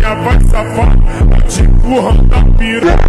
minha vai safar, tá te empurrando a piranha.